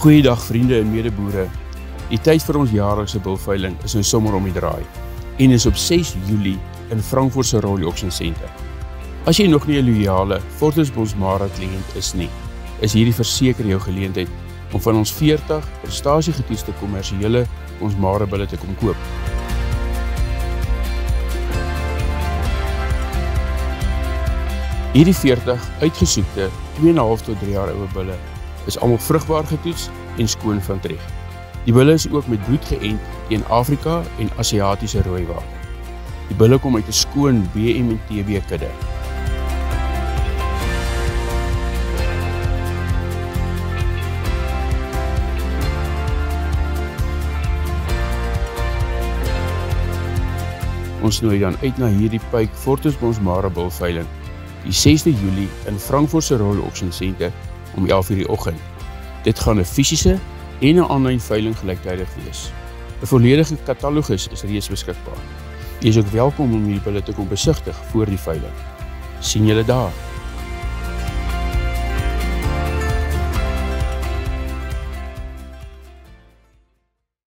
Goeiedag vriende en medeboere. Die tyd vir ons jaarlikse bulveiling is in sommer om die draai en is op 6 Julie in Frankfurt se Royal Auction Center. As jy nog nie 'n loyale Fortis Bosmara kliënt is nie, is hierdie verseker jou geleentheid om van ons 40 prestasiegetooste kommersiële Bosmara bulle te kom koop. Hierdie 40 uitgesoekte 2,5 tot 3 jaar oue bulle is almal vrugbaar getoets en skoon van trek. Die bulle is ook met bloed geënt teen Afrika en Asiatiese rooiwater. Die bulle kom uit 'n skoon BM en TB kudde. Ons nooi dan uit na hierdie Pyke Fortis Bonsmara bulveiling die 6de Julie in Frankfurt se Royal Auction Center om 11:00 die oggend. Dit gaan 'n fisiese en 'n aanlyn veiling gelyktydig wees. 'n Volledige katalogus is reeds beskikbaar. Jy is ook welkom om hierdie bulle te kom besigtig voor die veiling. sien julle daar.